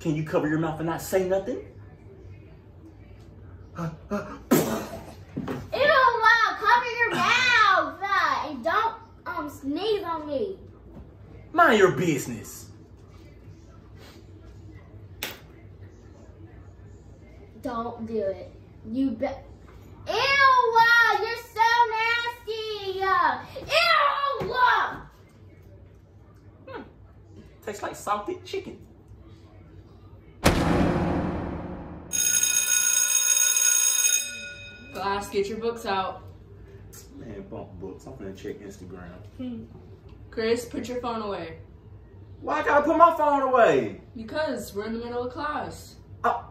Can you cover your mouth and not say nothing? Ew, wow, cover your mouth uh, and don't um sneeze on me. Mind your business. Don't do it. You bet. Ew, wow, you're so nasty. Uh, ew. uh. Tastes like salted chicken. Glass, get your books out. Man, bump books. I'm gonna check Instagram. Chris, put your phone away. Why I gotta put my phone away? Because we're in the middle of class. Uh,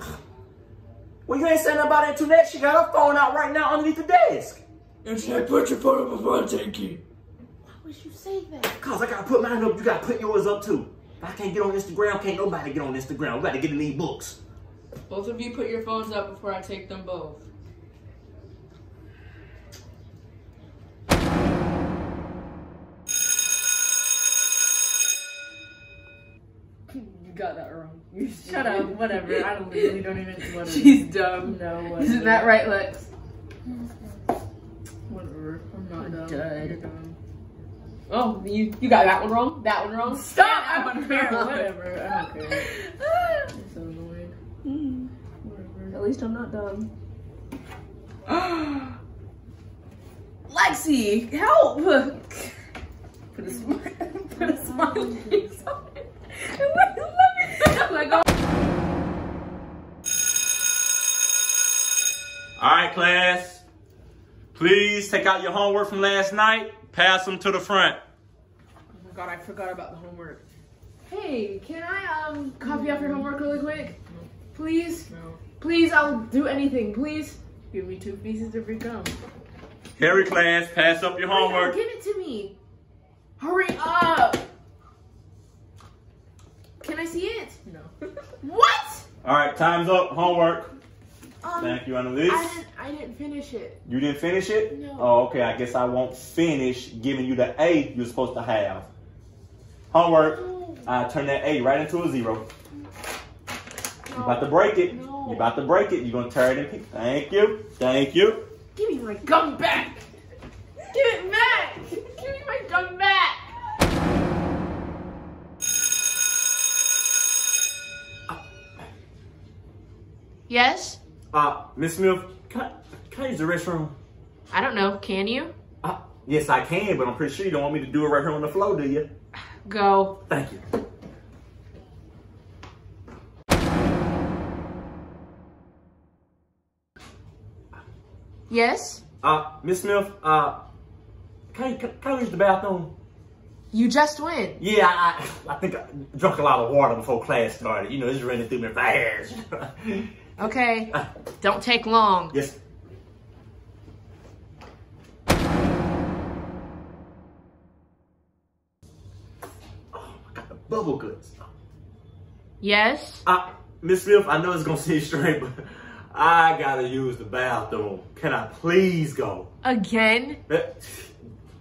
well, you ain't saying nothing about Antoinette. She got her phone out right now underneath the desk. And she put your phone up before I take you. Why would you say that? Cause I gotta put mine up. You gotta put yours up too. If I can't get on Instagram, can't nobody get on Instagram. We gotta get in these books. Both of you put your phones up before I take them both. Got that wrong. You shut up. Whatever. I don't really don't even. Whatever. She's dumb. no. Whatever. Isn't that right, Lex? Whatever. I'm not I'm dumb. You're dumb. Oh, you you got that one wrong. That one wrong. Stop! Yeah, I don't that care. Whatever. I don't care. You're so annoying. Mm. Whatever. At least I'm not dumb. Lexi, help! Put a smile, put a smiley face on it. Let me go. All right, class. Please take out your homework from last night. Pass them to the front. Oh my god, I forgot about the homework. Hey, can I um copy off your homework really quick? Please? No. Please, I'll do anything. Please? Give me two pieces of free gum. Harry, class, pass up your Hurry up, homework. Give it to me. Hurry up. Can I see it? No. What? All right, time's up. Homework. Um, Thank you, Annalise. I didn't, I didn't finish it. You didn't finish it? No. Oh, okay. I guess I won't finish giving you the A you're supposed to have. Homework. No. I turn that A right into a zero. You No. about to break it. No. You about to break it. You're gonna tear it in pieces. Thank you. Thank you. Give me my gum back. Give it back. Give me my gum back. Yes? Uh, Miss Smith, can I, can I use the restroom? I don't know. Can you? Uh, yes, I can, but I'm pretty sure you don't want me to do it right here on the floor, do you? Go. Thank you. Yes? Uh, Miss Smith, uh, can, can, can I use the bathroom? You just went. Yeah, I, I think I drank a lot of water before class started. You know, it's running through me fast. Okay. Don't take long. yes. Oh, I got the bubble guts. Yes? Uh, Miss Smith, I know it's gonna seem strange, but I gotta use the bathroom. Can I please go? Again?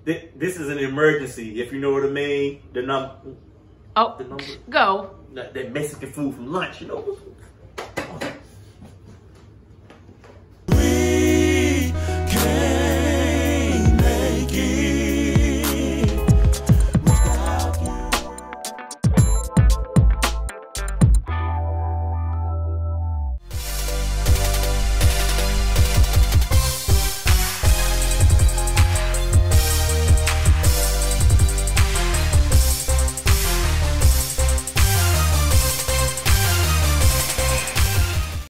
This is an emergency, if you know what I mean. The num, Oh, the number, go. that Mexican food from lunch, you know.